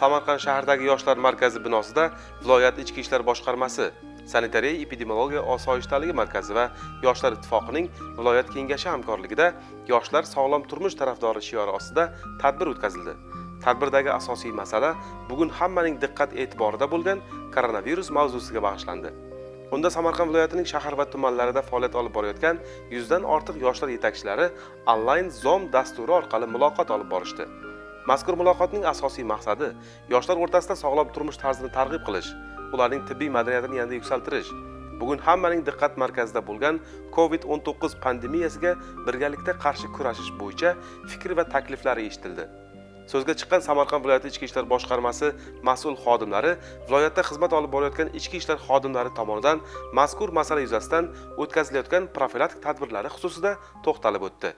samarqand shahridagi yoshlar markazi binosida viloyat ichki ishlar boshqarmasi sanitariya epidemiologiya osoyishtaligi markazi va yoshlar ittifoqining viloyat kengashi hamkorligida yoshlar sog'lom turmush tarafdori shiori ostida tadbir o'tkazildi. Tadbirdagi asosiy masala bugun hammaning diqqat e'tiborida bo'lgan koronavirus mavzusiga bag'ishlandi. Unda samarqand viloyatining shahar va tumanlarida faoliyat olib borayotgan yuzdan ortiq yoshlar yetakchilari onlayn zom dasturi orqali muloqot olib borishdi. Mazkur muloqotning asosiy maqsadi yoshlar o'rtasida sog'lom turmush tarzini targ'ib qilish ularning tibbiy madaniyatini yanada yuksaltirish. Bugun hammaning diqqat markazida bo'lgan covid 19 pandemiyasiga birgalikda qarshi kurashish bo'yicha fikr va takliflari eshitildi. So'zga chiqqan samarqand viloyati ichki ishlar boshqarmasi mas'ul xodimlari viloyatda xizmat olib borayotgan ichki ishlar xodimlari tomonidan mazkur masala yuzasidan o'tkazilayotgan profilaktik tadbirlari xususida to'xtalib o'tdi.